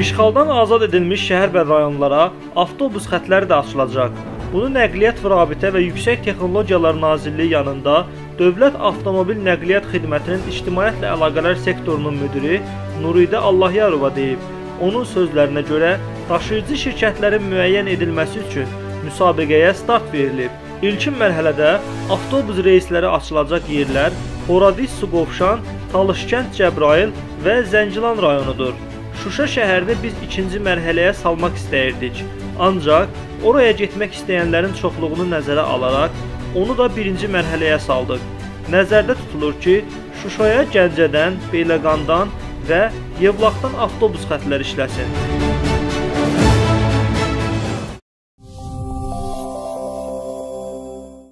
İşğaldan azad edilmiş şəhər və rayonlara avtobus xətləri də açılacaq. Bunu Nəqliyyat və Rabitə və Yüksək Texnologiyalar Nazirliyi yanında Dövlət Avtomobil Nəqliyyat Xidmətinin İctimaiyyətlə Əlaqələr sektorunun müdiri Nuridə Allahyarova deyib. Onun sözlərinə görə daşıyıcı şirkətlərin müəyyən edilməsi üçün müsabiqəyə start verilib. İlkin mərhələdə avtobus reysləri açılacaq yerlər Horadiz Suqovşan, Talışkənd Cəbrayıl və Zəngilan rayonudur. Şuşa şəhərini biz ikinci mərhələyə salmaq istəyirdik. Ancaq oraya getmək istəyənlərin çoxluğunu nəzərə alaraq onu da birinci mərhələyə saldıq. Nəzərdə tutulur ki, Şuşaya Gəncədən, Beyləqandan və Yevlaxdan avtobus xətləri işləsin.